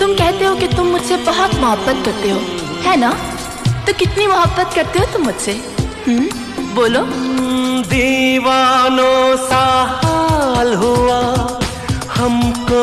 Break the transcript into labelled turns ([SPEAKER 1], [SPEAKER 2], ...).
[SPEAKER 1] तुम कहते हो कि तुम मुझसे बहुत मोहब्बत करते हो, है ना? तो कितनी मोहब्बत करते हो तुम मुझसे? हम्म, बोलो।
[SPEAKER 2] हम्म, दीवानों सा हाल हुआ, हमको